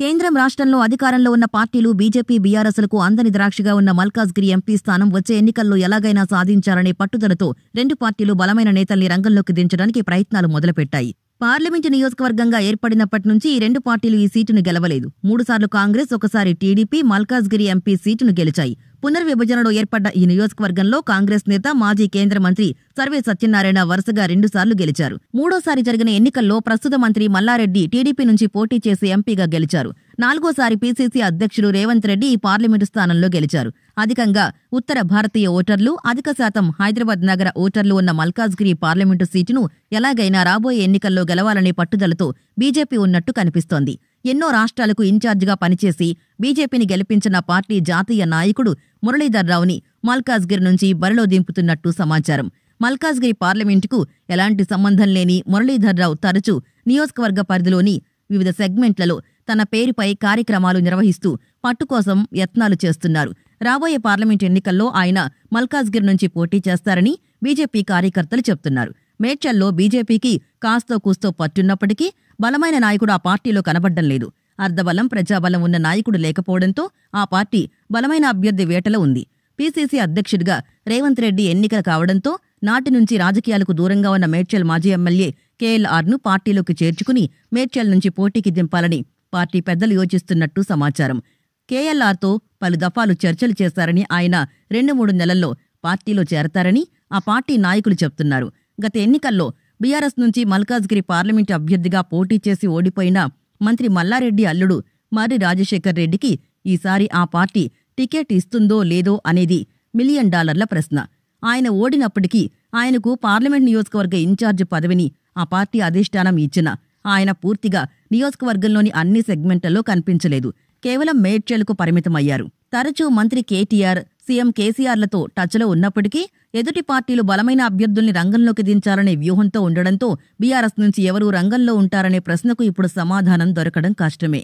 కేంద్రం రాష్ట్రంలో అధికారంలో ఉన్న పార్టీలు బీజేపీ బీఆర్ఎస్లకు అందని ద్రాక్షగా ఉన్న మల్కాజ్గిరి ఎంపీ స్థానం వచ్చే ఎన్నికల్లో ఎలాగైనా సాధించాలనే పట్టుదలతో రెండు పార్టీలు బలమైన నేతల్ని రంగంలోకి దించడానికి ప్రయత్నాలు మొదలుపెట్టాయి. పార్లమెంటు నియోజకవర్గంగా ఏర్పడినప్పటి నుంచి ఈ రెండు పార్టీలు ఈ సీటును గెలవలేదు. మూడుసార్లు కాంగ్రెస్ ఒకసారి టీడీపీ మల్కాజ్గిరి ఎంపీ సీటును గెలిచాయి. పునర్విభజనలో ఏర్పడ్డ ఈ నియోజకవర్గంలో కాంగ్రెస్ నేత మాజీ కేంద్ర మంత్రి సర్వే సత్యనారాయణ వరుసగా రెండుసార్లు గెలిచారు. మూడోసారి జరిగిన ఎన్నికల్లో ప్రస్తుత మంత్రి మల్లారెడ్డి టీడీపీ నుంచి పోటీ చేసి ఎంపీగా గెలిచారు. నాలుగోసారి పీసీసీ అధ్యక్షుడు రేవంత్ రెడ్డి ఈ పార్లమెంటు స్థానంలో గెలిచారు. అధికంగా ఉత్తర భారతీయ ఓటర్లు అధిక శాతం హైదరాబాద్ నగర ఓటర్లు ఉన్న మల్కాజ్గిరి పార్లమెంటు సీటును ఎలాగైనా రాబోయే ఎన్నికల్లో గెలవాలనే పట్టుదలతో బీజేపీ ఉన్నట్టు కనిపిస్తోంది. ఎన్నో రాష్ట్రాలకు ఇన్ఛార్జిగా పనిచేసి బీజేపీని గెలిపించిన పార్టీ జాతీయ నాయకుడు మురళీధర్రావుని మల్కాజ్గిరి నుంచి బరిలో దింపుతున్నట్టు సమాచారం. మల్కాజ్గిరి పార్లమెంటుకు ఎలాంటి సంబంధం లేని మురళీధర్రావు తరచూ నియోజకవర్గ పరిధిలోని వివిధ సెగ్మెంట్లలో తన పేరుపై కార్యక్రమాలు నిర్వహిస్తూ పట్టు కోసం యత్నాలు చేస్తున్నారు. రాబోయే పార్లమెంట్ ఎన్నికల్లో ఆయన మల్కాజ్గిరి నుంచి పోటీ చేస్తారని బీజేపీ కార్యకర్తలు చెప్తున్నారు మేడ్చల్లో బీజేపీకి కాస్తో కూస్తో పట్టున్నప్పటికీ బలమైన నాయకుడు ఆ పార్టీలో కనబడ్డం లేదు. అర్ధబలం ప్రజాబలం ఉన్న నాయకుడు లేకపోవడంతో ఆ పార్టీ బలమైన అభ్యర్థి వేటలో ఉంది. పీసీసీ అధ్యక్షుడిగా రేవంత్ రెడ్డి ఎన్నిక కావడంతో నాటి నుంచి రాజకీయాలకు దూరంగా ఉన్న మేడ్చల్ మాజీ ఎమ్మెల్యే కేఎల్ఆర్ను పార్టీలోకి చేర్చుకుని మేడ్చల్ నుంచి పోటీకి దింపాలని పార్టీ పెద్దలు యోచిస్తున్నట్టు సమాచారం. కేఎల్ఆర్తో పలు దఫాలు చర్చలు చేశారని ఆయన రెండు మూడు నెలల్లో పార్టీలో చేరతారని ఆ పార్టీ నాయకులు చెప్తున్నారు. గత ఎన్నికల్లో బీఆర్ఎస్ నుంచి మల్కాజ్గిరి పార్లమెంటు అభ్యర్థిగా పోటీ చేసి ఓడిపోయిన మంత్రి మల్లారెడ్డి అల్లుడు మర్రి రాజశేఖర్ రెడ్డికి ఈసారి ఆ పార్టీ టికెట్ ఇస్తుందో లేదో అనేది మిలియన్ డాలర్ల ప్రశ్న. ఆయన ఓడినప్పటికీ ఆయనకు పార్లమెంట్ నియోజకవర్గ ఇన్ఛార్జ్ పదవిని ఆ పార్టీ అధిష్టానం ఇచ్చిన. ఆయన పూర్తిగా నియోజకవర్గంలోని అన్ని సెగ్మెంట్లలో కనిపించలేదు. కేవలం మేడ్చల్కు పరిమితమయ్యారు. తరచూ మంత్రి కేటీఆర్ సీఎం కేసీఆర్లతో టచ్లో ఉన్నప్పటికీ ఎదుటి పార్టీలు బలమైన అభ్యర్థుల్ని రంగంలోకి దించాలనే వ్యూహంతో ఉండడంతో బీఆర్ఎస్ నుంచి ఎవరూ రంగంలో ఉంటారనే ప్రశ్నకు ఇప్పుడు సమాధానం దొరకడం కష్టమే.